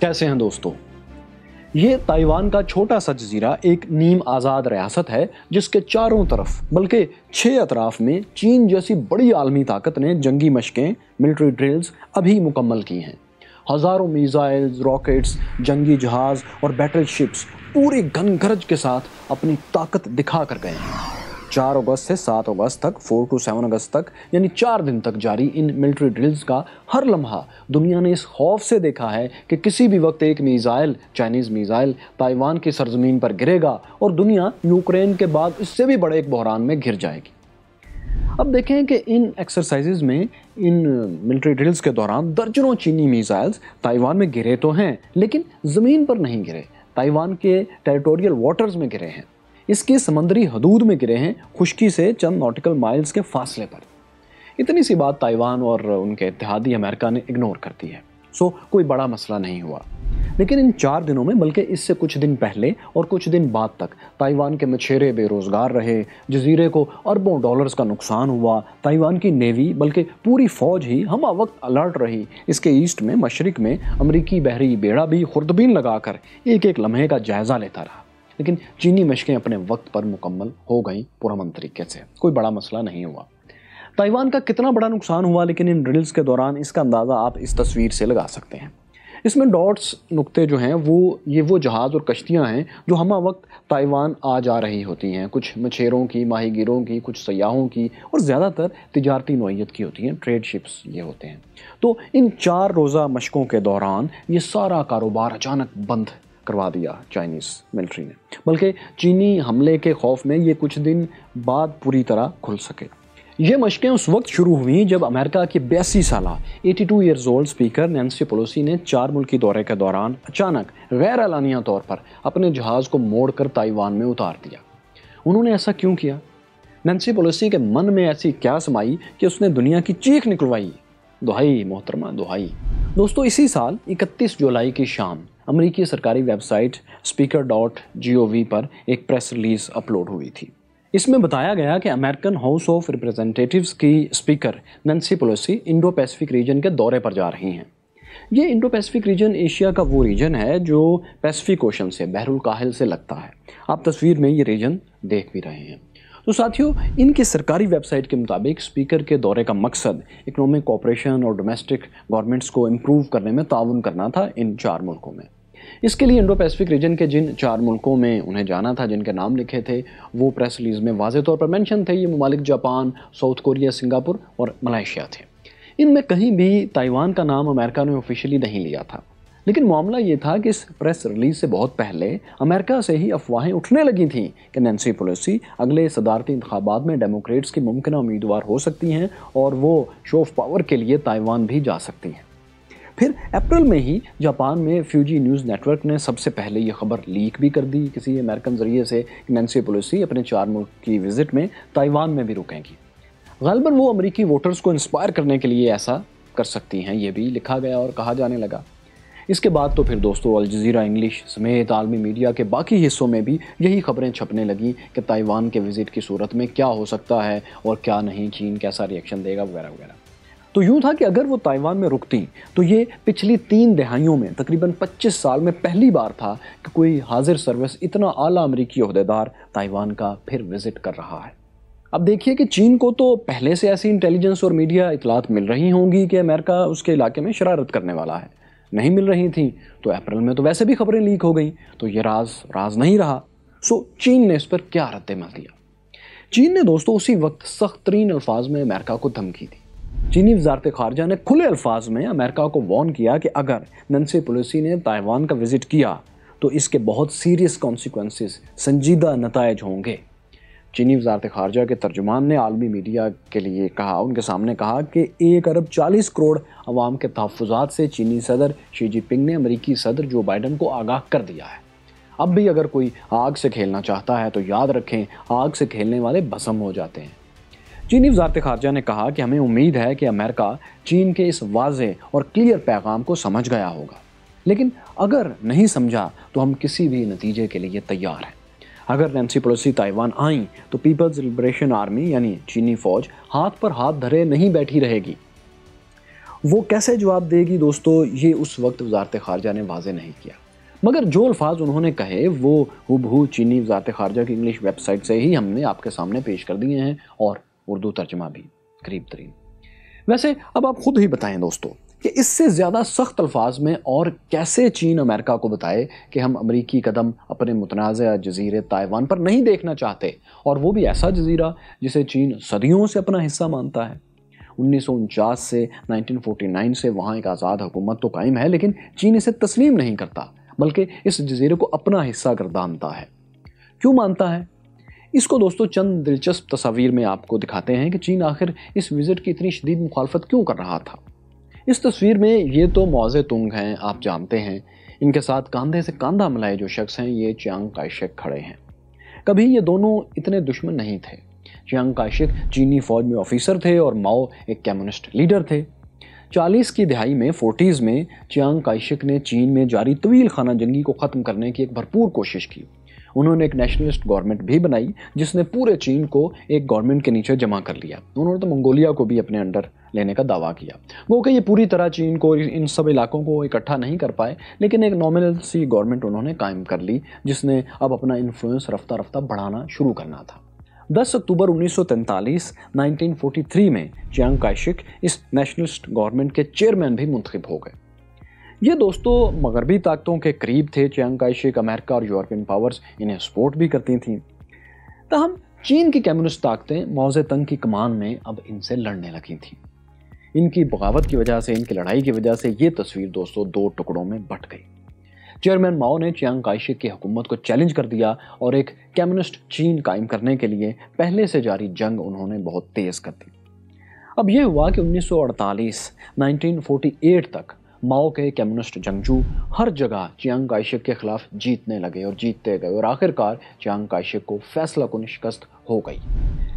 کیسے ہیں دوستو؟ یہ تائیوان کا چھوٹا سا جزیرہ ایک نیم آزاد ریاست ہے، جس کے چاروں طرف، بلکہ چھ اطراف میں چین جیسی بڑی عالمی طاقت نے جنگی مشقیں ملٹری ڈرلز ابھی مکمل کی ہیں۔ ہزاروں میزائلز راکٹس جنگی جہاز اور بیٹل شپس پوری گن گرج کے ساتھ اپنی طاقت دکھا کر گئے ہیں۔ چار اگست سے سات اگست تک، فور ٹو سیون اگست تک یعنی چار دن تک جاری ان ملٹری ڈرلز کا ہر لمحہ دنیا نے اس خوف سے دیکھا ہے کہ کسی بھی وقت ایک میزائل، چائنیز میزائل تائیوان کی سرزمین پر گرے گا اور دنیا یوکرین کے بعد اس سے بھی بڑے ایک بحران میں گر جائے گی۔ اب دیکھیں کہ ان ایکسرسائزز میں، ان ملٹری ڈرلز کے دوران درجنوں چینی میزائلز تائیوان میں گرے تو ہیں، لیکن زمین پر نہیں گرے، تائیوان کے ٹیریٹوریل واٹرز میں گرے ہیں۔ اس کی سمندری حدود میں گرے ہیں خشکی سے چند نوٹیکل مائلز کے فاصلے پر۔ اتنی سی بات تائیوان اور ان کے اتحادی امریکہ نے اگنور کر دی ہے۔ سو کوئی بڑا مسئلہ نہیں ہوا۔ لیکن ان چار دنوں میں، بلکہ اس سے کچھ دن پہلے اور کچھ دن بعد تک، تائیوان کے مچھیرے بے روزگار رہے، جزیرے کو اربوں ڈالرز کا نقصان ہوا، تائیوان کی نیوی، بلکہ پوری فوج ہی ہما وقت الرٹ رہی۔ اس کے ایسٹ میں، مشرق میں، امریکی بحری بیڑا بھی خوردبین لگا کر ایک ایک لمحے کا جائزہ لیتا رہا۔ لیکن چینی مشقیں اپنے وقت پر مکمل ہو گئیں پرامن طریقے سے۔ کوئی بڑا مسئلہ نہیں ہوا۔ تائیوان کا کتنا بڑا نقصان ہوا، لیکن ان ڈرلز کے دوران اس کا اندازہ آپ اس تصویر سے لگا سکتے ہیں۔ اس میں ڈاٹس نقطے جو ہیں، وہ، یہ وہ جہاز اور کشتیاں ہیں جو ہمہ وقت تائیوان آ جا رہی ہوتی ہیں۔ کچھ مچھیروں کی، ماہی گیروں کی، کچھ سیاحوں کی اور زیادہ تر تجارتی نوعیت کی ہوتی ہیں۔ ٹریڈ شپس یہ ہوتے ہیں۔ تو ان چار روزہ مشقوں کے دوران یہ سارا کاروبار اچانک بند کروا دیا چائنیز ملٹری نے۔ بلکہ چینی حملے کے خوف میں یہ کچھ دن بعد پوری طرح کھل سکے۔ یہ مشقیں اس وقت شروع ہوئیں جب امریکہ کی بیاسی سالہ، eighty two years old speaker Nancy Pelosi نے چار ملکی دورے کے دوران اچانک غیر اعلانیہ طور پر اپنے جہاز کو موڑ کر تائیوان میں اتار دیا۔ انہوں نے ایسا کیوں کیا؟ نینسی پولوسی کے من میں ایسی کیا سمائی کہ اس نے دنیا کی چیخ نکلوائی۔ دہائی، محترمہ، دہائی۔ دوستو، اسی سال اکتیس جولائی کی شام امریکی سرکاری website speaker dot G O V پر ایک پریس ریلیز اپلوڈ ہوئی تھی۔ اس میں بتایا گیا کہ امریکن ہاؤس آف ریپرزنٹیٹیوز کی speaker Nancy Pelosi Indo Pacific region کے دورے پر جا رہی ہیں۔ یہ انڈو پیسفک ریجن ایشیا کا وہ ریجن ہے جو پیسفک اوشن سے بحر الکاہل سے لگتا ہے۔ آپ تصویر میں یہ ریجن دیکھ بھی رہے ہیں۔ تو ساتھیوں، ان کی سرکاری ویب سائٹ کے مطابق اسپیکر کے دورے کا مقصد اکنامک کوپریشن اور ڈومیسٹک گورنمنٹس کو امپروو کرنے میں تعاون کرنا تھا ان چار ملکوں میں۔ اس کے لیے انڈو پیسفک ریجن کے جن چار ملکوں میں انہیں جانا تھا، جن کے نام لکھے تھے، وہ پریس ریلیز میں واضح طور پر مینشن تھے۔ یہ ممالک جاپان ساؤتھ کوریا سنگاپور اور ملائیشیا تھے۔ ان میں کہیں بھی تائیوان کا نام امریکہ نے آفیشلی نہیں لیا تھا۔ لیکن معاملہ یہ تھا کہ اس پریس ریلیز سے بہت پہلے امریکہ سے ہی افواہیں اٹھنے لگی تھیں کہ نینسی پولیسی اگلے صدارتی انتخابات میں ڈیموکریٹس کی ممکنہ امیدوار ہو سکتی ہیں اور وہ شو آف پاور کے لیے تائیوان بھی جا سکتی ہیں۔ پھر اپریل میں ہی جاپان میں فیوجی نیوز نیٹ ورک نے سب سے پہلے یہ خبر لیک بھی کر دی کسی امریکن ذریعے سے کہ نینسی پولیسی اپنے چار ملک کی وزٹ میں تائیوان میں بھی رکیں گی۔ غالباً وہ امریکی ووٹرز کو انسپائر کرنے کے لیے ایسا کر سکتی ہیں، یہ بھی لکھا گیا اور کہا جانے لگا۔ اس کے بعد تو پھر دوستو الجزیرہ انگلش سمیت عالمی میڈیا کے باقی حصوں میں بھی یہی خبریں چھپنے لگیں کہ تائیوان کے وزٹ کی صورت میں کیا ہو سکتا ہے اور کیا نہیں، چین کیسا ریئیکشن دے گا، وغیرہ وغیرہ۔ تو یوں تھا کہ اگر وہ تائیوان میں رکتی تو یہ پچھلی تین دہائیوں میں تقریباً پچیس سال میں پہلی بار تھا کہ کوئی حاضر سروس اتنا اعلیٰ امریکی عہدیدار تائیوان کا پھر وزٹ کر رہا ہے۔ اب دیکھیے کہ چین کو تو پہلے سے ایسی انٹیلیجنس اور میڈیا اطلاعات مل رہی ہوں گی کہ امریکہ اس کے علاقے میں شرارت کرنے والا ہے۔ نہیں مل رہی تھیں تو اپریل میں تو ویسے بھی خبریں لیک ہو گئیں تو یہ راز راز نہیں رہا۔ سو چین نے اس پر کیا رد عمل دیا چین نے دوستو اسی وقت سخت ترین الفاظ میں امریکہ کو دھمکی دی۔ چینی وزارت خارجہ نے کھلے الفاظ میں امریکہ کو وارن کیا کہ اگر ننسی پولیسی نے تائیوان کا وزٹ کیا تو اس کے بہت سیریس کانسیکوینسز سنجیدہ نتائج ہوں گے۔ چینی وزارت خارجہ کے ترجمان نے عالمی میڈیا کے لیے کہا، ان کے سامنے کہا کہ ایک ارب چالیس کروڑ عوام کے تحفظات سے چینی صدر شی جی پنگ نے امریکی صدر جو بائیڈن کو آگاہ کر دیا ہے۔ اب بھی اگر کوئی آگ سے کھیلنا چاہتا ہے تو یاد رکھیں، آگ سے کھیلنے والے بھسم ہو جاتے ہیں۔ چینی وزارت خارجہ نے کہا کہ ہمیں امید ہے کہ امریکہ چین کے اس واضح اور کلیئر پیغام کو سمجھ گیا ہوگا۔ لیکن اگر نہیں سمجھا تو ہم کسی بھی نتیجے کے لیے تیار ہیں۔ اگر نینسی پولوسی تائیوان آئیں تو پیپلز لبریشن آرمی یعنی چینی فوج ہاتھ پر ہاتھ دھرے نہیں بیٹھی رہے گی۔ وہ کیسے جواب دے گی دوستو؟ یہ اس وقت وزارت خارجہ نے واضح نہیں کیا۔ مگر جو الفاظ انہوں نے کہے، وہ ہو چینی وزارت خارجہ کی انگلش ویب سائٹ سے ہی ہم نے آپ کے سامنے پیش کر دیے ہیں اور اردو ترجمہ بھی قریب ترین۔ ویسے اب آپ خود ہی بتائیں دوستو کہ اس سے زیادہ سخت الفاظ میں اور کیسے چین امریکہ کو بتائے کہ ہم امریکی قدم اپنے متنازع جزیرے تائیوان پر نہیں دیکھنا چاہتے اور وہ بھی ایسا جزیرہ جسے چین صدیوں سے اپنا حصہ مانتا ہے۔ انیس سو انچاس سے نائنٹین فورٹی نائن سے وہاں ایک آزاد حکومت تو قائم ہے لیکن چین اسے تسلیم نہیں کرتا بلکہ اس جزیرے کو اپنا حصہ گردانتا ہے۔ کیوں مانتا ہے؟ اس کو دوستو چند دلچسپ تصاویر میں آپ کو دکھاتے ہیں کہ چین آخر اس وزٹ کی اتنی شدید مخالفت کیوں کر رہا تھا۔ اس تصویر میں یہ تو موزے تنگ ہیں، آپ جانتے ہیں۔ ان کے ساتھ کاندھے سے کاندھا ملائے جو شخص ہیں، یہ چیانگ کائشک کھڑے ہیں۔ کبھی یہ دونوں اتنے دشمن نہیں تھے۔ چیانگ کائشک چینی فوج میں آفیسر تھے اور ماؤ ایک کمیونسٹ لیڈر تھے۔ چالیس کی دہائی میں، فورٹیز میں، چیانگ کائشک نے چین میں جاری طویل خانہ جنگی کو ختم کرنے کی ایک بھرپور کوشش کی۔ انہوں نے ایک نیشنلسٹ گورنمنٹ بھی بنائی، جس نے پورے چین کو ایک گورنمنٹ کے نیچے جمع کر لیا۔ انہوں نے تو منگولیا کو بھی اپنے انڈر لینے کا دعویٰ کیا۔ وہ کہ یہ پوری طرح چین کو ان سب علاقوں کو اکٹھا نہیں کر پائے، لیکن ایک نامنل سی گورنمنٹ انہوں نے قائم کر لی، جس نے اب اپنا انفلوئنس رفتہ رفتہ بڑھانا شروع کرنا تھا۔ دس اکتوبر انیس سو تینتالیس نائنٹین فورٹی تھری میں چیانگ کائشک اس نیشنلسٹ گورنمنٹ کے چیئرمین بھی منتخب ہو گئے۔ یہ دوستو مغربی طاقتوں کے قریب تھے چیانگ کائشک امریکہ اور یورپین پاورز انہیں سپورٹ بھی کرتی تھیں۔ تاہم، چین کی کمیونسٹ طاقتیں موز تنگ کی کمان میں اب ان سے لڑنے لگی تھیں۔ ان کی بغاوت کی وجہ سے، ان کی لڑائی کی وجہ سے یہ تصویر دوستو دو ٹکڑوں میں بٹ گئی۔ چیئرمین ماؤ نے چیانگ کائشک کی حکومت کو چیلنج کر دیا اور ایک کمیونسٹ چین قائم کرنے کے لیے پہلے سے جاری جنگ انہوں نے بہت تیز کر دی۔ اب یہ ہوا کہ انیس سو اڑتالیس، نائنٹین فورٹی ایٹ تک ماؤ کے کمیونسٹ جنگجو ہر جگہ چیانگ کائشک کے خلاف جیتنے لگے اور جیتتے گئے اور آخر کار چیانگ کائشک کو فیصلہ کو نشکست ہو گئی۔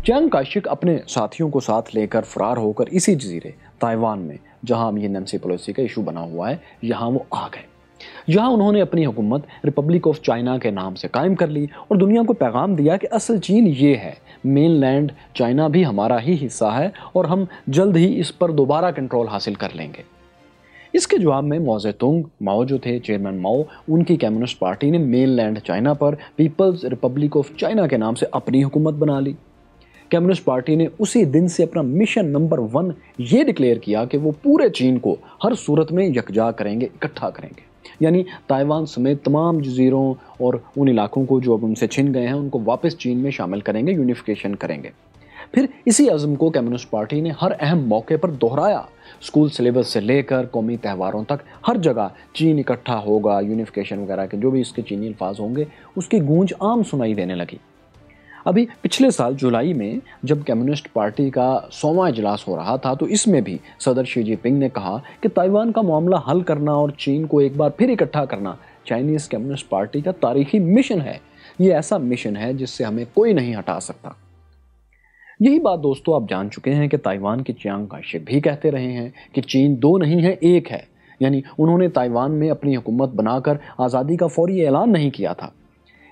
چیانگ کائشک اپنے ساتھیوں کو ساتھ لے کر فرار ہو کر اسی جزیرے تائیوان میں، جہاں یہ نمسی پالیسی کا ایشو بنا ہوا ہے، یہاں وہ آ گئے۔ یہاں انہوں نے اپنی حکومت ریپبلک آف چائنا کے نام سے قائم کر لی اور دنیا کو پیغام دیا کہ اصل چین یہ ہے مین لینڈ چائنا بھی ہمارا ہی حصہ ہے اور ہم جلد ہی اس پر دوبارہ کنٹرول حاصل کر لیں گے۔ اس کے جواب میں موز تنگ ماؤ جو تھے، چیئرمین ماؤ، ان کی کمیونسٹ پارٹی نے مین لینڈ چائنا پر پیپلز ریپبلک آف چائنا کے نام سے اپنی حکومت بنا لی۔ کمیونسٹ پارٹی نے اسی دن سے اپنا مشن نمبر ون یہ ڈکلیئر کیا کہ وہ پورے چین کو ہر صورت میں یکجا کریں گے، اکٹھا کریں گے۔ یعنی تائیوان سمیت تمام جزیروں اور ان علاقوں کو جو اب ان سے چھن گئے ہیں، ان کو واپس چین میں شامل کریں گے، یونیفیکیشن کریں گے۔ پھر اسی عزم کو کمیونسٹ پارٹی نے ہر اہم موقع پر دہرایا۔ اسکول سلیبس سے لے کر قومی تہواروں تک ہر جگہ چین اکٹھا ہوگا، یونیفیکیشن وغیرہ کے جو بھی اس کے چینی الفاظ ہوں گے، اس کی گونج عام سنائی دینے لگی۔ ابھی پچھلے سال جولائی میں جب کمیونسٹ پارٹی کا سواں اجلاس ہو رہا تھا تو اس میں بھی صدر شی جی پنگ نے کہا کہ تائیوان کا معاملہ حل کرنا اور چین کو ایک بار پھر اکٹھا کرنا چائنیز کمیونسٹ پارٹی کا تاریخی مشن ہے۔ یہ ایسا مشن ہے جس سے ہمیں کوئی نہیں ہٹا سکتا۔ یہی بات دوستو آپ جان چکے ہیں کہ تائیوان کے چیانگ کاشک بھی کہتے رہے ہیں کہ چین دو نہیں ہے، ایک ہے۔ یعنی انہوں نے تائیوان میں اپنی حکومت بنا کر آزادی کا فوری اعلان نہیں کیا تھا۔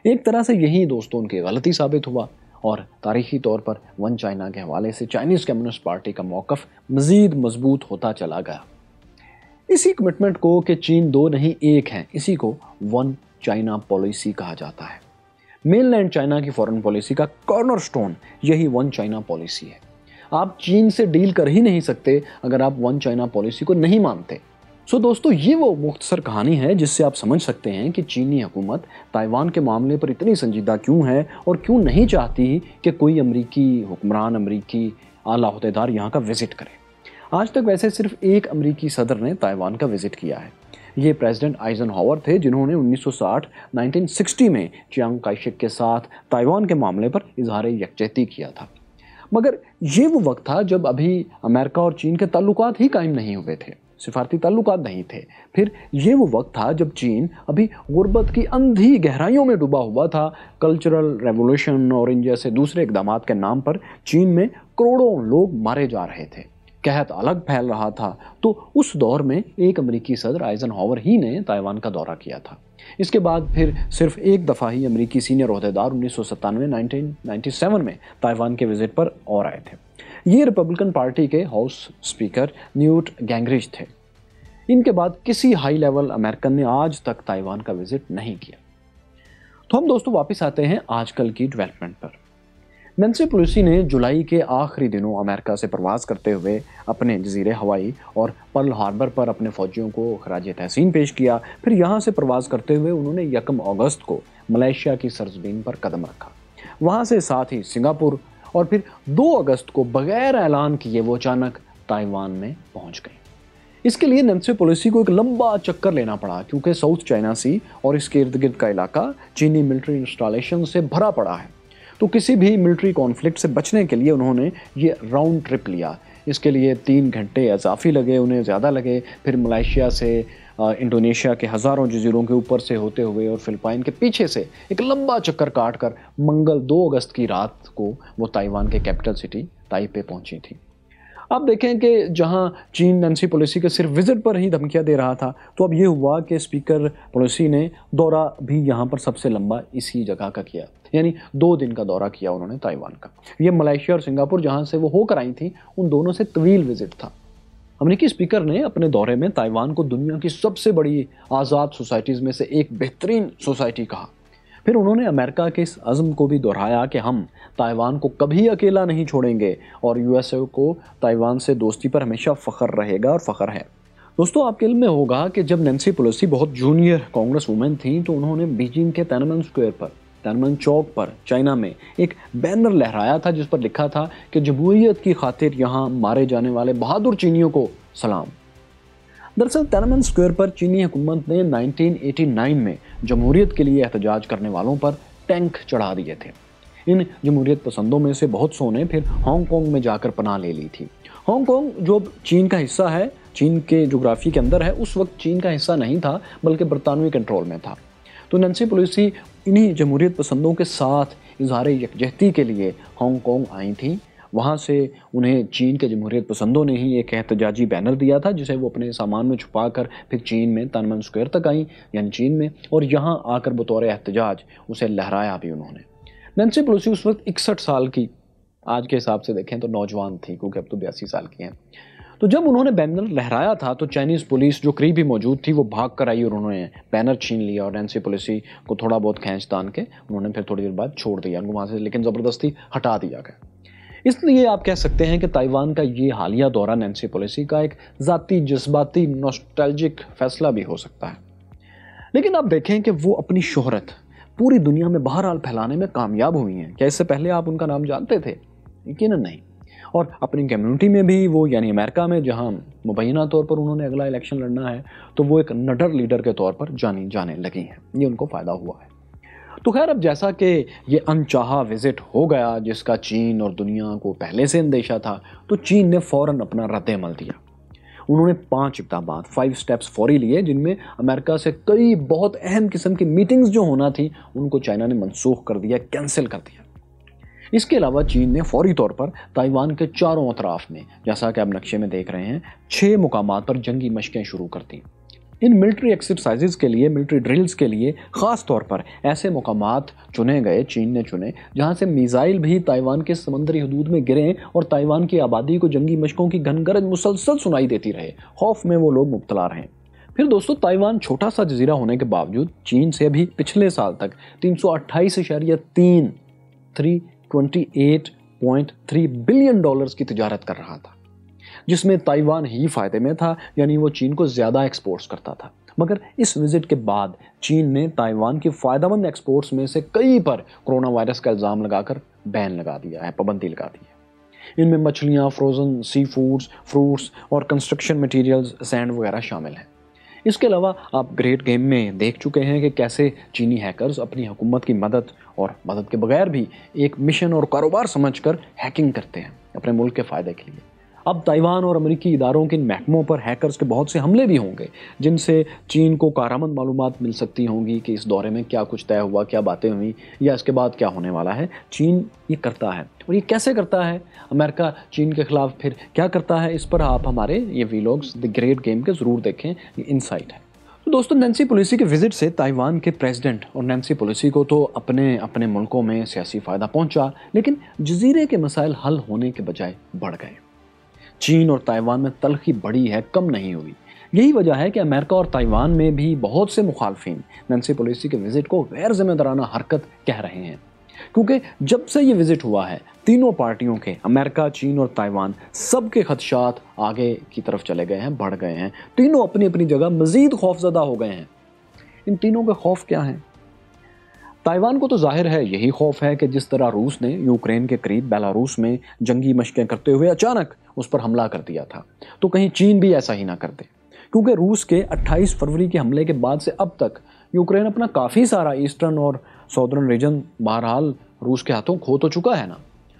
ایک طرح سے یہی دوستوں ان کی غلطی ثابت ہوا۔ اور تاریخی طور پر ون چائنا کے حوالے سے چائنیز کمیونسٹ پارٹی کا موقف مزید مضبوط ہوتا چلا گیا۔ اسی کمٹمنٹ کو کہ چین دو نہیں، ایک ہیں اسی کو ون چائنا پالیسی کہا جاتا ہے۔ مین لینڈ چائنا کی فورن پالیسی کا کارنر سٹون یہی ون چائنا پالیسی ہے۔ آپ چین سے ڈیل کر ہی نہیں سکتے اگر آپ ون چائنا پالیسی کو نہیں مانتے۔ سو دوستو، یہ وہ مختصر کہانی ہے جس سے آپ سمجھ سکتے ہیں کہ چینی حکومت تائیوان کے معاملے پر اتنی سنجیدہ کیوں ہے اور کیوں نہیں چاہتی کہ کوئی امریکی حکمران، امریکی اعلیٰ عہدیدار یہاں کا وزٹ کرے۔ آج تک ویسے صرف ایک امریکی صدر نے تائیوان کا وزٹ کیا ہے۔ یہ پریزیڈنٹ آئزن ہاور تھے جنہوں نے انیس سو ساٹھ نائنٹین سکسٹی میں چیانگ کائشک کے ساتھ تائیوان کے معاملے پر اظہار یکجہتی کیا تھا۔ مگر یہ وہ وقت تھا جب ابھی امریکہ اور چین کے تعلقات ہی قائم نہیں ہوئے تھے، سفارتی تعلقات نہیں تھے۔ پھر یہ وہ وقت تھا جب چین ابھی غربت کی اندھی گہرائیوں میں ڈوبا ہوا تھا۔ کلچرل ریولوشن اور ان جیسے دوسرے اقدامات کے نام پر چین میں کروڑوں لوگ مارے جا رہے تھے۔ قحط الگ پھیل رہا تھا، تو اس دور میں ایک امریکی صدر آئزن ہاور ہی نے تائیوان کا دورہ کیا تھا۔ اس کے بعد پھر صرف ایک دفعہ ہی امریکی سینئر عہدیدار انیس سو ستانوے، نائنٹین، نائنٹی سیون میں تائیوان کے وزٹ پر اور آئے تھے۔ یہ ریپبلکن پارٹی کے ہاؤس اسپیکر نیوٹ گینگریج تھے۔ ان کے بعد کسی ہائی لیول امریکن نے آج تک تائیوان کا وزٹ نہیں کیا۔ تو ہم دوستو واپس آتے ہیں آج کل کی ڈیولپمنٹ پر۔ نینسی پولیسی نے جولائی کے آخری دنوں امریکہ سے پرواز کرتے ہوئے اپنے جزیرے ہوائی اور پرل ہاربر پر اپنے فوجیوں کو خراج تحسین پیش کیا۔ پھر یہاں سے پرواز کرتے ہوئے انہوں نے یکم اگست کو ملیشیا کی سرزمین پر قدم رکھا۔ وہاں سے ساتھ ہی سنگاپور اور پھر دو اگست کو بغیر اعلان کیے وہ اچانک تائیوان میں پہنچ گئے۔ اس کے لیے نینسی پولیسی کو ایک لمبا چکر لینا پڑا کیونکہ ساؤتھ چائنا سی اور اس کے ارد گرد کا علاقہ چینی ملٹری انسٹالیشن سے بھرا پڑا ہے۔ تو کسی بھی ملٹری کانفلکٹ سے بچنے کے لیے انہوں نے یہ راؤنڈ ٹرپ لیا۔ اس کے لیے تین گھنٹے اضافی لگے، انہیں زیادہ لگے۔ پھر ملائیشیا سے انڈونیشیا کے ہزاروں جزیروں کے اوپر سے ہوتے ہوئے اور فلپائن کے پیچھے سے ایک لمبا چکر کاٹ کر منگل دو اگست کی رات کو وہ تائیوان کے کیپٹل سٹی تائی پہ پہنچی تھی اب دیکھیں کہ جہاں چین نینسی پولیسی کے صرف وزٹ پر ہی دھمکیاں دے رہا تھا، تو اب یہ ہوا کہ اسپیکر پولیسی نے دورہ بھی یہاں پر سب سے لمبا اسی جگہ کا کیا یعنی دو دن کا دورہ کیا انہوں نے تائیوان کا۔ یہ ملائیشیا اور سنگاپور جہاں سے وہ ہو کر آئی تھیں، ان دونوں سے طویل وزٹ تھا۔ امریکی اسپیکر نے اپنے دورے میں تائیوان کو دنیا کی سب سے بڑی آزاد سوسائٹیز میں سے ایک بہترین سوسائٹی کہا۔ پھر انہوں نے امریکہ کے اس عزم کو بھی دہرایا کہ ہم تائیوان کو کبھی اکیلا نہیں چھوڑیں گے اور یو ایس اے کو تائیوان سے دوستی پر ہمیشہ فخر رہے گا اور فخر ہے۔ دوستو، آپ کے علم میں ہوگا کہ جب نینسی پولوسی بہت جونیئر کانگریس وومن تھیں تو انہوں نے بیجنگ کے تینمن اسکوئر پر، تینمن چوک پر چائنا میں ایک بینر لہرایا تھا جس پر لکھا تھا کہ جمہوریت کی خاطر یہاں مارے جانے والے بہادر چینیوں کو سلام۔ دراصل تینمن اسکوئر پر چینی حکومت نے 1989 میں جمہوریت کے لیے احتجاج کرنے والوں پر ٹینک چڑھا دیے تھے۔ ان جمہوریت پسندوں میں سے بہت سو نے پھر ہانگ کانگ میں جا کر پناہ لے لی تھی۔ ہانگ کانگ جو چین کا حصہ ہے، چین کے جغرافی کے اندر ہے، اس وقت چین کا حصہ نہیں تھا، بلکہ برطانوی کنٹرول میں تھا۔ تو ننسی پولیسی انہی جمہوریت پسندوں کے ساتھ اظہار یکجہتی کے لیے ہانگ کانگ آئی تھیں۔ وہاں سے انہیں چین کے جمہوریت پسندوں نے ہی ایک احتجاجی بینر دیا تھا، جسے وہ اپنے سامان میں چھپا کر پھر چین میں تنمن اسکوئر تک آئیں یعنی چین میں، اور یہاں آ کر بطور احتجاج اسے لہرایا بھی انہوں نے۔ نینسی پلوسی اس وقت اکسٹھ سال کی، آج کے حساب سے دیکھیں تو نوجوان تھی کیونکہ اب تو بیاسی سال کی ہیں۔ تو جب انہوں نے بینر لہرایا تھا تو چائنیز پولیس جو قریب ہی موجود تھی، وہ بھاگ کر آئی اور انہوں نے بینر چھین لیا اور نینسی پولیسی کو تھوڑا بہت کھینچ تان کے انہوں نے پھر تھوڑی دیر بعد چھوڑ دیا ان کو وہاں سے لیکن زبردستی ہٹا دیا گیا۔ اس لیے آپ کہہ سکتے ہیں کہ تائیوان کا یہ حالیہ دورہ نینسی پولیسی کا ایک ذاتی جذباتی نوسٹلجک فیصلہ بھی ہو سکتا ہے۔ لیکن آپ دیکھیں کہ وہ اپنی شہرت پوری دنیا میں بہرحال پھیلانے میں کامیاب ہوئی ہیں۔ کیا اس سے پہلے آپ ان کا نام جانتے تھے؟ یقیناً نہیں۔ اور اپنی کمیونٹی میں بھی وہ یعنی امریکہ میں جہاں مبینہ طور پر انہوں نے اگلا الیکشن لڑنا ہے، تو وہ ایک نڈر لیڈر کے طور پر جانی، جانے لگی ہیں۔ یہ ان کو فائدہ ہوا ہے۔ تو خیر اب جیسا کہ یہ انچاہا وزٹ ہو گیا جس کا چین اور دنیا کو پہلے سے اندیشہ تھا، تو چین نے فوراً اپنا رد عمل دیا۔ انہوں نے پانچ اقدامات فائیو سٹیپس فوری لیے، جن میں امریکہ سے کئی بہت اہم قسم کی میٹنگز جو ہونا تھی ان کو چائنا نے منسوخ کر دیا کینسل کر دیا۔ اس کے علاوہ چین نے فوری طور پر تائیوان کے چاروں اطراف میں، جیسا کہ آپ نقشے میں دیکھ رہے ہیں، چھ مقامات پر جنگی مشقیں شروع کر دیں۔ ان ملٹری ایکسرسائزز کے لیے ملٹری ڈرلز کے لیے خاص طور پر ایسے مقامات چنے گئے، چین نے چنے، جہاں سے میزائل بھی تائیوان کے سمندری حدود میں گریں اور تائیوان کی آبادی کو جنگی مشقوں کی گھن گرج مسلسل سنائی دیتی رہے۔ خوف میں وہ لوگ مبتلا رہے۔ پھر دوستو، تائیوان چھوٹا سا جزیرہ ہونے کے باوجود چین سے بھی پچھلے سال تک تین سو اٹھائیس اشاریہ تین، three twenty eight point three billion dollars کی تجارت کر رہا تھا۔ جس میں تائیوان ہی فائدے میں تھا یعنی وہ چین کو زیادہ ایکسپورٹس کرتا تھا۔ مگر اس وزٹ کے بعد چین نے تائیوان کی فائدہ مند ایکسپورٹس میں سے کئی پر کرونا وائرس کا الزام لگا کر بین لگا دیا ہے، پابندی لگا دی ہے۔ ان میں مچھلیاں فروزن سی فوڈز فروٹس اور کنسٹرکشن مٹیریلز سینڈ وغیرہ شامل ہیں۔ اس کے علاوہ آپ گریٹ گیم میں دیکھ چکے ہیں کہ کیسے چینی ہیکرز اپنی حکومت کی مدد اور مدد کے بغیر بھی ایک مشن اور کاروبار سمجھ کر ہیکنگ کرتے ہیں اپنے ملک کے فائدے کے لیے۔ اب تائیوان اور امریکی اداروں کے ان محکموں پر ہیکرز کے بہت سے حملے بھی ہوں گے، جن سے چین کو کارآمد معلومات مل سکتی ہوں گی کہ اس دورے میں کیا کچھ طے ہوا، کیا باتیں ہوئیں یا اس کے بعد کیا ہونے والا ہے۔ چین یہ کرتا ہے۔ اور یہ کیسے کرتا ہے؟ امریکہ چین کے خلاف پھر کیا کرتا ہے؟ اس پر آپ ہمارے یہ ویلوگز دی گریٹ گیم کے ضرور دیکھیں، یہ انسائٹ ہے۔ دوستو، نینسی پولیسی کے وزٹ سے تائیوان کے پریزیڈنٹ اور نینسی پولیسی کو تو اپنے اپنے ملکوں میں سیاسی فائدہ پہنچا، لیکن جزیرے کے مسائل حل ہونے کے بجائے بڑھ گئے۔ چین اور تائیوان میں تلخی بڑی ہے، کم نہیں ہوئی۔ یہی وجہ ہے کہ امریکہ اور تائیوان میں بھی بہت سے مخالفین نینسی پولیسی کے وزٹ کو غیر ذمہ دارانہ حرکت کہہ رہے ہیں۔ کیونکہ جب سے یہ وزٹ ہوا ہے، تینوں پارٹیوں کے امریکہ، چین اور تائیوان سب کے خدشات آگے کی طرف چلے گئے ہیں، بڑھ گئے ہیں۔ تینوں اپنی اپنی جگہ مزید خوف زدہ ہو گئے ہیں۔ ان تینوں کے خوف کیا ہیں؟ تائیوان کو تو ظاہر ہے، یہی خوف ہے کہ جس طرح روس نے یوکرین کے قریب بیلاروس میں جنگی مشقیں کرتے ہوئے اچانک اس پر حملہ کر دیا تھا۔ تو کہیں چین بھی ایسا ہی نہ کر دے۔ کیونکہ روس کے اٹھائیس فروری کے حملے کے بعد سے اب تک یوکرین اپنا کافی سارا ایسٹرن اور سودرن ریجن بہرحال روس کے ہاتھوں کھو تو چکا ہے نا۔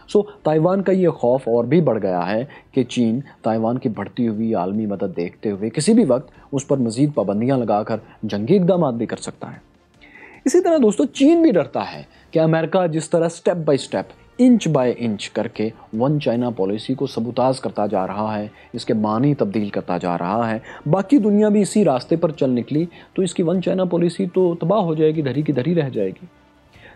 سو تائیوان کا یہ خوف اور بھی بڑھ گیا ہے کہ چین تائیوان کی بڑھتی ہوئی عالمی مدد دیکھتے ہوئے کسی بھی وقت اس پر مزید پابندیاں لگا کر جنگی اقدامات بھی کر سکتا ہے۔ اسی طرح دوستو، چین بھی ڈرتا ہے کہ امریکہ جس طرح step by step inch by inch کر کے ون چائنا پالیسی کو سبوتاز کرتا جا رہا ہے، اس کے معنی تبدیل کرتا جا رہا ہے۔ باقی دنیا بھی اسی راستے پر چل نکلی، تو اس کی ون چائنا پالیسی تو تباہ ہو جائے گی، دھری کی دھری رہ جائے گی۔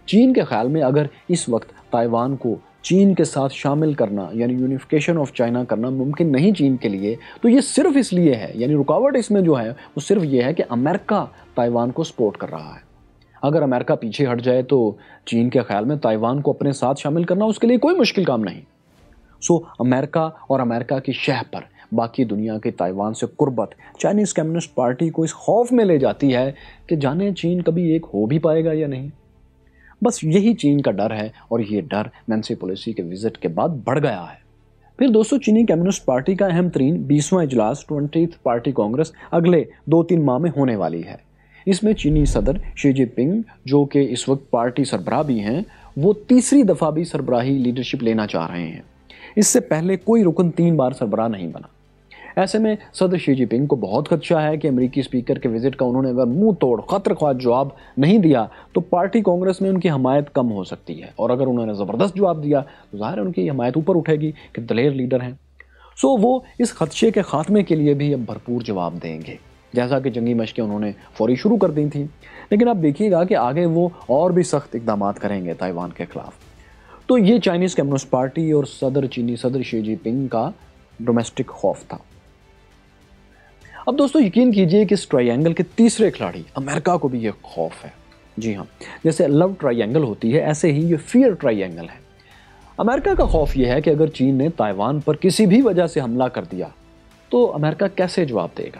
چین کے خیال میں اگر اس وقت تائیوان کو چین کے ساتھ شامل کرنا یعنی یونیفکیشن آف چائنا کرنا ممکن نہیں چین کے لیے، تو یہ صرف اس لیے ہے یعنی رکاوٹ اس میں جو ہے، وہ صرف یہ ہے کہ امریکہ تائیوان کو سپورٹ کر رہا ہے۔ اگر امریکہ پیچھے ہٹ جائے تو چین کے خیال میں تائیوان کو اپنے ساتھ شامل کرنا اس کے لیے کوئی مشکل کام نہیں۔ سو امریکہ اور امریکہ کی شہ پر باقی دنیا کے تائیوان سے قربت چائنیز کمیونسٹ پارٹی کو اس خوف میں لے جاتی ہے کہ جانے چین کبھی ایک ہو بھی پائے گا یا نہیں۔ بس یہی چین کا ڈر ہے اور یہ ڈر نینسی پولیسی کے وزٹ کے بعد بڑھ گیا ہے۔ پھر دوستو، چینی کمیونسٹ پارٹی کا اہم ترین بیسواں اجلاس ٹوینٹیتھ پارٹی کانگریس اگلے دو تین ماہ میں ہونے والی ہے۔ اس میں چینی صدر شی جی پنگ، جو کہ اس وقت پارٹی سربراہ بھی ہیں، وہ تیسری دفعہ بھی سربراہی لیڈرشپ لینا چاہ رہے ہیں۔ اس سے پہلے کوئی رکن تین بار سربراہ نہیں بنا۔ ایسے میں صدر شی جی پنگ کو بہت خدشہ ہے کہ امریکی اسپیکر کے وزٹ کا انہوں نے اگر منہ توڑ، خطر خواہ جواب نہیں دیا، تو پارٹی کانگریس میں ان کی حمایت کم ہو سکتی ہے۔ اور اگر انہوں نے زبردست جواب دیا، تو ظاہر ہے ان کی حمایت اوپر اٹھے گی کہ دلیر لیڈر ہیں۔ سو وہ اس خدشے کے خاتمے کے لیے بھی اب بھرپور جواب دیں گے۔ جیسا کہ جنگی مشقیں انہوں نے فوری شروع کر دی تھیں۔ لیکن اب دیکھیے گا کہ آگے وہ اور بھی سخت اقدامات کریں گے تائیوان کے خلاف۔ تو یہ چائنیز کمیونسٹ پارٹی اور صدر چینی، صدر شی جی پنگ کا ڈومیسٹک خوف تھا۔ اب دوستو، یقین کیجیے کہ اس ٹرائی اینگل کے تیسرے کھلاڑی، امریکہ کو بھی یہ خوف ہے۔ جی ہاں جیسے لو ٹرائی اینگل ہوتی ہے، ایسے ہی یہ فیئر ٹرائی اینگل ہے۔ امریکہ کا خوف یہ ہے کہ اگر چین نے تائیوان پر کسی بھی وجہ سے حملہ کر دیا، تو امریکہ کیسے جواب دے گا؟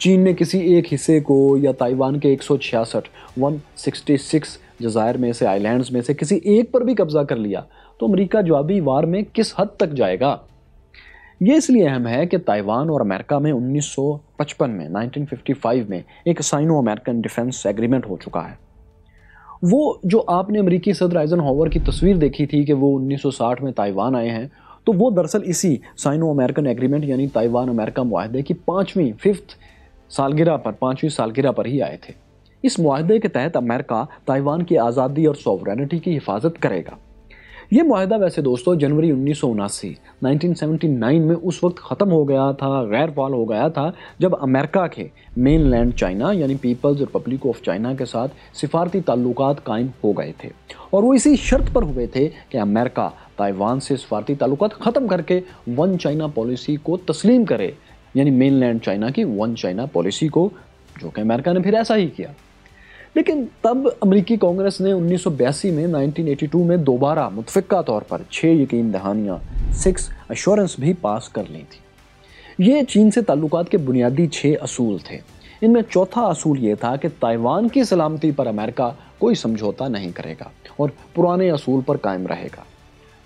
چین نے کسی ایک حصے کو یا تائیوان کے ایک سو چھیاسٹھ ون سکسٹی سکس جزائر میں سے آئی لینڈز میں سے کسی ایک پر بھی قبضہ کر لیا، تو امریکہ جوابی وار میں کس حد تک جائے گا؟ یہ اس لیے اہم ہے کہ تائیوان اور امریکہ میں انیس سو پچپن میں نائنٹین ففٹی فائیو میں ایک سائنو امریکن ڈیفنس ایگریمنٹ ہو چکا ہے۔ وہ جو آپ نے امریکی صدر آئزن ہاور کی تصویر دیکھی تھی کہ وہ انیس سو ساٹھ میں تائیوان آئے ہیں، تو وہ دراصل اسی سائنو امریکن ایگریمنٹ یعنی تائیوان امریکہ معاہدے کی پانچویں ففتھ سالگرہ پر، پانچویں سالگرہ پر ہی آئے تھے۔ اس معاہدے کے تحت امریکہ تائیوان کی آزادی اور سوورینٹی کی حفاظت کرے گا۔ یہ معاہدہ ویسے دوستو جنوری انیس سو اناسی، نائنٹین سیونٹی نائن میں اس وقت ختم ہو گیا تھا، غیر فعال ہو گیا تھا، جب امریکہ کے مین لینڈ چائنا یعنی پیپلز ریپبلک آف چائنا کے ساتھ سفارتی تعلقات قائم ہو گئے تھے۔ اور وہ اسی شرط پر ہوئے تھے کہ امریکہ تائیوان سے سفارتی تعلقات ختم کر کے ون چائنا پالیسی کو تسلیم کرے۔ یعنی مین لینڈ چائنا کی ون چائنا پالیسی کو جو کہ امریکہ نے پھر ایسا ہی کیا۔ لیکن تب امریکی کانگریس نے انیس سو بیاسی میں نائنٹین ایٹی ٹو میں دوبارہ متفقہ طور پر چھ یقین دہانیاں سکس ایشورنس بھی پاس کر لی تھی یہ چین سے تعلقات کے بنیادی چھ اصول تھے۔ ان میں چوتھا اصول یہ تھا کہ تائیوان کی سلامتی پر امریکہ کوئی سمجھوتا نہیں کرے گا اور پرانے اصول پر قائم رہے گا۔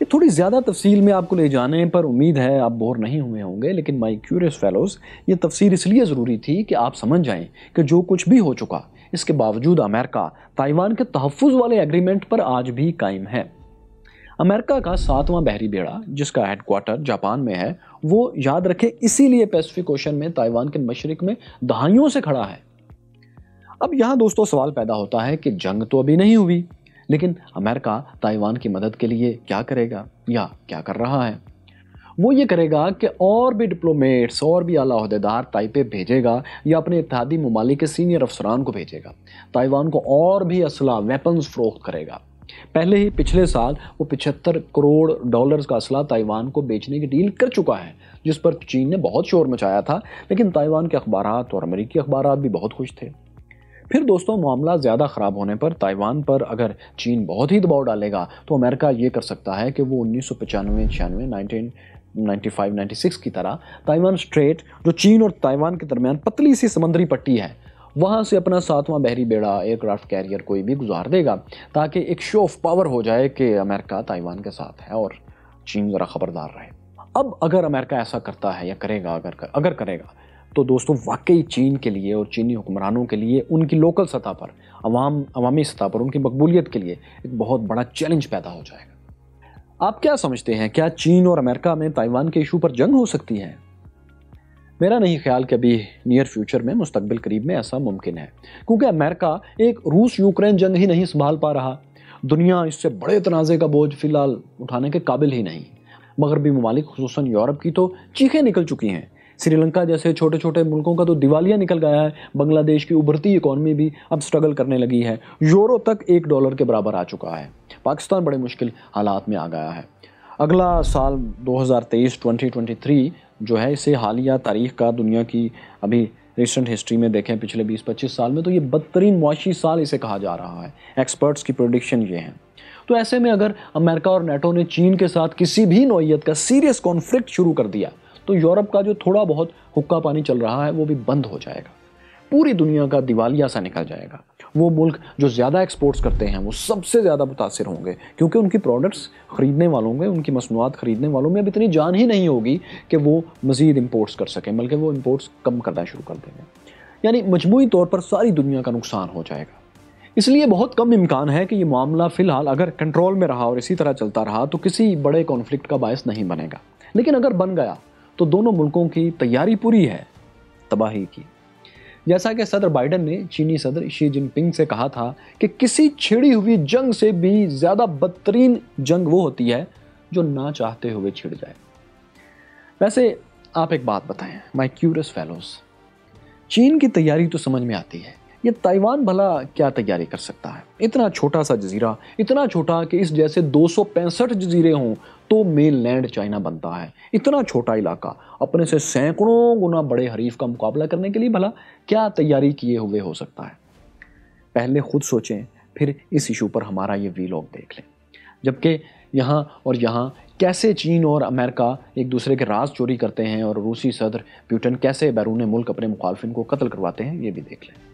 یہ تھوڑی زیادہ تفصیل میں آپ کو لے جانے پر امید ہے آپ بور نہیں ہوئے ہوں گے، لیکن مائی کیوریس فیلوز یہ تفصیل اس لیے ضروری تھی کہ آپ سمجھ جائیں کہ جو کچھ بھی ہو چکا، اس کے باوجود امریکہ، تائیوان کے تحفظ والے اگریمنٹ پر آج بھی قائم ہے۔ امریکہ کا ساتواں بحری بیڑا، جس کا ہیڈ کوارٹر جاپان میں ہے، وہ یاد رکھے اسی لیے پیسفک اوشن میں تائیوان کے مشرق میں دہائیوں سے کھڑا ہے۔ اب یہاں دوستو سوال پیدا ہوتا ہے کہ جنگ تو ابھی نہیں ہوئی۔ لیکن امریکہ تائیوان کی مدد کے لیے کیا کرے گا یا کیا کر رہا ہے؟ وہ یہ کرے گا کہ اور بھی ڈپلومیٹس، اور بھی اعلیٰ عہدیدار تائپے بھیجے گا یا اپنے اتحادی ممالک کے سینئر افسران کو بھیجے گا۔ تائیوان کو اور بھی اسلحہ ویپنز فروخت کرے گا۔ پہلے ہی پچھلے سال وہ پچہتر کروڑ ڈالرز کا اسلحہ تائیوان کو بیچنے کی ڈیل کر چکا ہے، جس پر چین نے بہت شور مچایا تھا۔ لیکن تائیوان کے اخبارات اور امریکی اخبارات بھی بہت خوش تھے۔ پھر دوستوں معاملہ زیادہ خراب ہونے پر تائیوان پر اگر چین بہت ہی دباؤ ڈالے گا، تو امریکہ یہ کر سکتا ہے کہ وہ انیس سو پچانوے، چھیانوے، nineteen, ninety five, ninety six کی طرح تائیوان اسٹریٹ جو چین اور تائیوان کے درمیان پتلی سی سمندری پٹی ہے، وہاں سے اپنا ساتواں بحری بیڑا، ایئر کرافٹ کیریئر کوئی بھی گزار دے گا، تاکہ ایک شو آف پاور ہو جائے کہ امریکہ تائیوان کے ساتھ ہے اور چین ذرا خبردار رہے۔ اب اگر امریکہ ایسا کرتا ہے یا کرے گا، اگر اگر کرے گا تو دوستوں واقعی چین کے لیے اور چینی حکمرانوں کے لیے، ان کی لوکل سطح پر، عوام، عوامی سطح پر، ان کی مقبولیت کے لیے ایک بہت بڑا چیلنج پیدا ہو جائے گا۔ آپ کیا سمجھتے ہیں، کیا چین اور امریکہ میں تائیوان کے ایشو پر جنگ ہو سکتی ہے؟ میرا نہیں خیال کہ ابھی نیئر فیوچر میں، مستقبل قریب میں ایسا ممکن ہے، کیونکہ امریکہ ایک روس یوکرین جنگ ہی نہیں سنبھال پا رہا۔ دنیا اس سے بڑے تنازع کا بوجھ فی الحال اٹھانے کے قابل ہی نہیں۔ مغربی ممالک، خصوصاً یورپ کی، تو چیخیں نکل چکی ہیں۔ سری لنکا جیسے چھوٹے چھوٹے ملکوں کا تو دیوالیہ نکل گیا ہے بنگلہ دیش کی ابھرتی اکانومی بھی اب سٹرگل کرنے لگی ہے۔ یورو تک ایک ڈالر کے برابر آ چکا ہے۔ پاکستان بڑے مشکل حالات میں آ گیا ہے۔ اگلا سال دو ہزار تیئیس ٹوینٹی ٹوینٹی تھری جو ہے، اسے حالیہ تاریخ کا دنیا کی ابھی ریسنٹ ہسٹری میں دیکھیں، پچھلے بیس، پچیس سال میں تو یہ بدترین معاشی سال اسے کہا جا رہا ہے۔ ایکسپرٹس کی پروڈکشن یہ ہیں۔ تو ایسے میں اگر امریکہ اور نیٹو نے چین کے ساتھ کسی بھی نوعیت کا سیریس کانفلکٹ شروع کر دیا تو یورپ کا جو تھوڑا بہت حکا پانی چل رہا ہے، وہ بھی بند ہو جائے گا۔ پوری دنیا کا دیوالیہ سا نکل جائے گا۔ وہ ملک جو زیادہ ایکسپورٹس کرتے ہیں، وہ سب سے زیادہ متاثر ہوں گے۔ کیونکہ ان کی پروڈکٹس خریدنے والوں میں، ان کی مصنوعات خریدنے والوں میں اب اتنی جان ہی نہیں ہوگی کہ وہ مزید امپورٹس کر سکیں، بلکہ وہ امپورٹس کم کرنا شروع کر دیں گے۔ یعنی مجموعی طور پر ساری دنیا کا نقصان ہو جائے گا۔ اس لیے بہت کم امکان ہے کہ یہ معاملہ فی الحال اگر کنٹرول میں رہا اور اسی طرح چلتا رہا، تو کسی بڑے کانفلکٹ کا باعث نہیں بنے گا۔ لیکن اگر بن گیا تو دونوں ملکوں کی تیاری پوری ہے، تباہی کی۔ جیسا کہ صدر بائیڈن نے چینی صدر شی جن پنگ سے کہا تھا کہ کسی چھڑی ہوئی جنگ سے بھی زیادہ بدترین جنگ وہ ہوتی ہے جو نہ چاہتے ہوئے چھڑ جائے۔ ویسے آپ ایک بات بتائیں مائی کیورس فیلوز چین کی تیاری تو سمجھ میں آتی ہے، یہ تائیوان بھلا کیا تیاری کر سکتا ہے؟ اتنا چھوٹا سا جزیرہ، اتنا چھوٹا کہ اس جیسے دو سو پینسٹھ جزیرے ہوں تو مین لینڈ چائنا بنتا ہے۔ اتنا چھوٹا علاقہ۔ اپنے سے سینکڑوں گنا بڑے حریف کا مقابلہ کرنے کے لیے بھلا کیا تیاری کیے ہوئے ہو سکتا ہے؟ پہلے خود سوچیں، پھر اس ایشو پر ہمارا یہ وی لاگ دیکھ لیں۔ جبکہ یہاں اور یہاں کیسے چین اور امریکہ ایک دوسرے کے راز چوری کرتے ہیں اور روسی صدر پیوٹن کیسے بیرون ملک اپنے مخالفین کو قتل کرواتے ہیں، یہ بھی دیکھ لیں۔